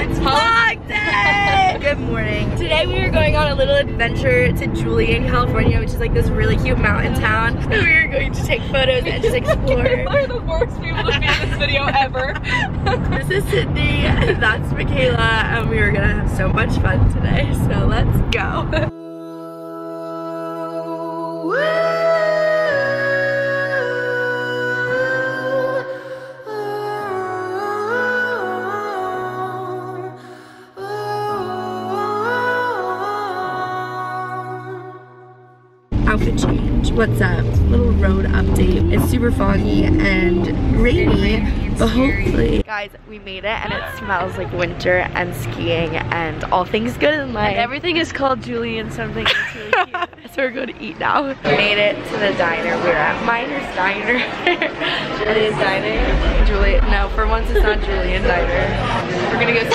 It's vlog day! Good morning. Today we are going on a little adventure to Julian, California, which is like this really cute mountain town. We are going to take photos and just explore. We're the worst people to be in this video ever. this is Sydney, that's Michaela, and we are gonna have so much fun today. So let's go. Change. What's up? Little road update. It's super foggy and rainy, but hopefully. Guys, we made it and it smells like winter and skiing and all things good in life. And everything is called Julian something. It's really cute. so we're going to eat now. We made it to the diner. We're at Miner's Diner. Julian Diner. Julian, no, for once it's not Julian Diner. We're gonna go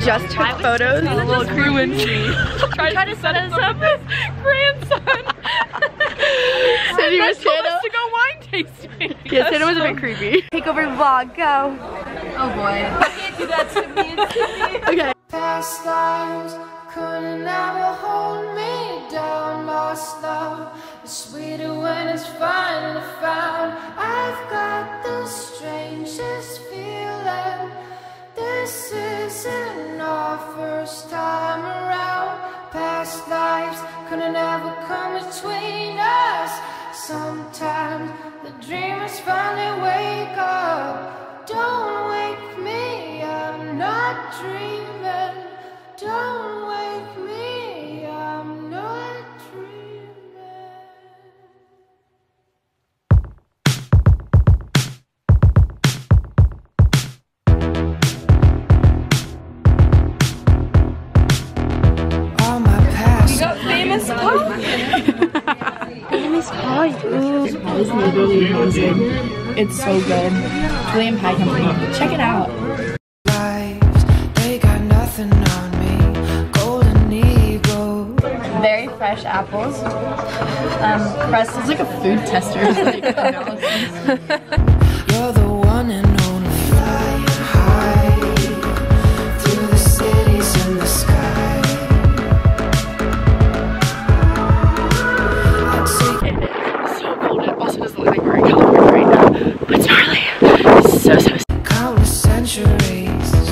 just took photos. A little crew and Try, Try to set us up as grandson. Cindy was Santa. to go wine tasting. Yeah, Santa was a bit creepy. Take over vlog, go. Oh boy. I can't do that to me. okay. Past lives couldn't ever hold me down. Lost love is sweeter when it's finally found. First time around. Past lives couldn't ever come between us. Sometimes the dreamers finally wake up. Don't wake me, I'm not dreaming. Don't Ooh. That is literally amazing. It's so good. Julian Pie Company. Check it out. lives, they got nothing on me. Golden eagle. Very fresh apples. Um, Crest is like a food tester.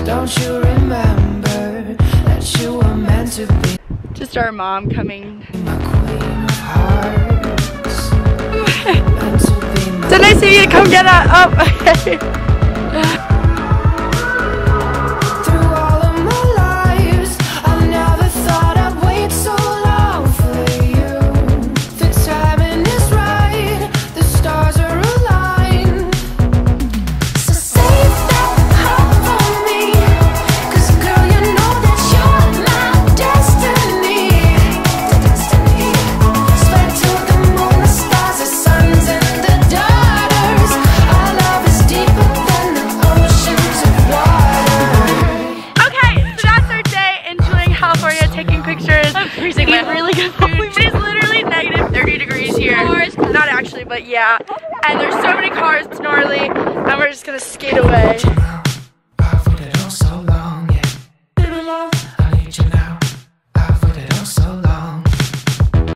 Don't you remember that you were meant to be Just our mom coming. my queen of hearts? meant to be my Did I see you come get us? Oh, actually, but yeah. And there's so many cars, it's gnarly. And we're just gonna skate away.